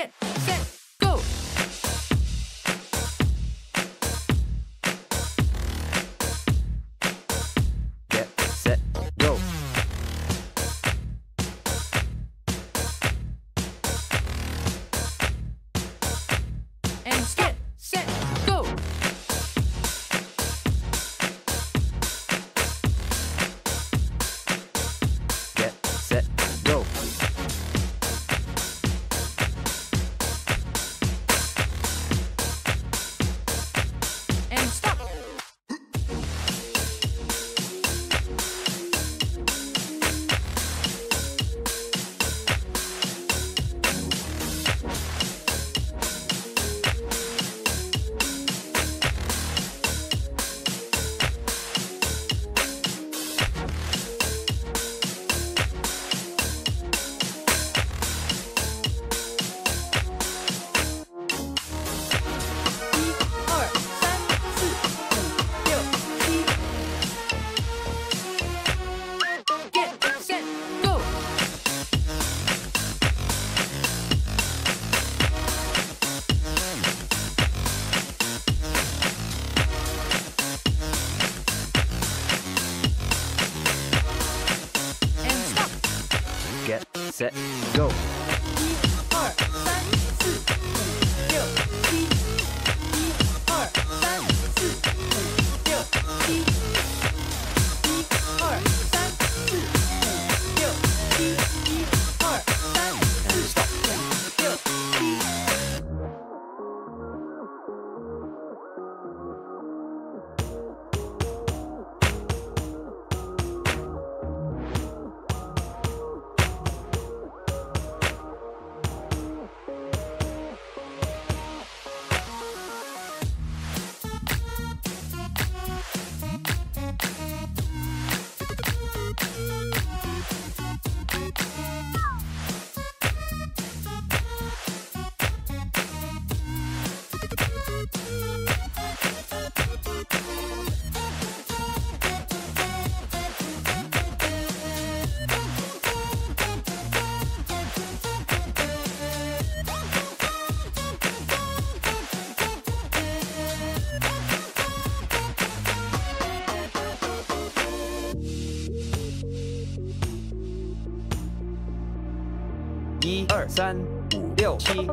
get set get, set, go. 一二三五六七。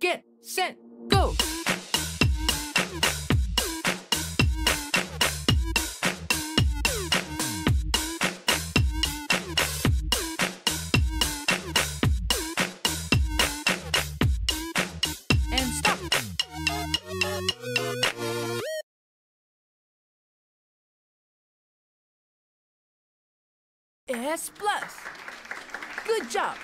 get sent. S plus. Good job.